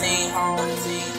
team home. team.